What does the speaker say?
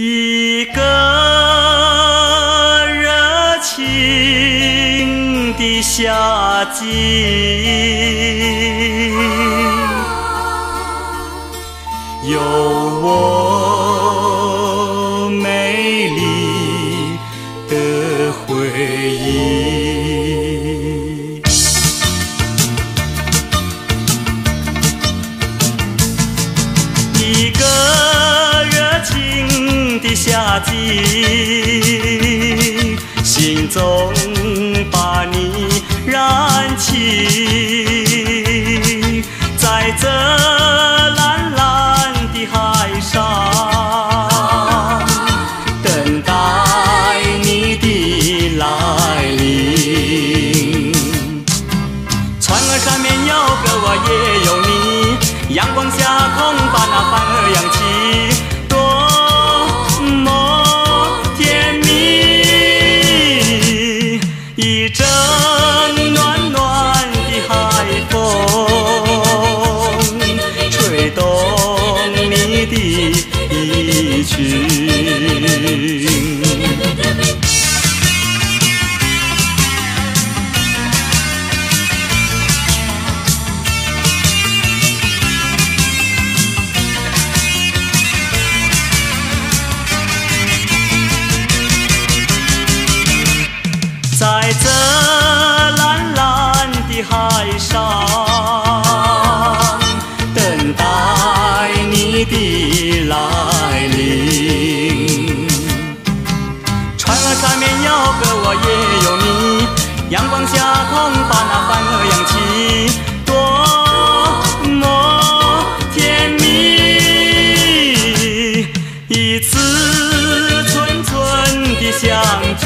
一个热情的夏季，有我美丽的回忆。一个情的夏季，心中把你燃起，在这蓝蓝的海上，等待你的来临。船儿上面有个我也有你，阳光下空把那帆一阵暖暖的海风，吹动你的衣裙。在这蓝蓝的海上，等待你的来临。船儿上面有个我也有你，阳光下空把那帆儿扬起，多么甜蜜！一次纯纯的相聚，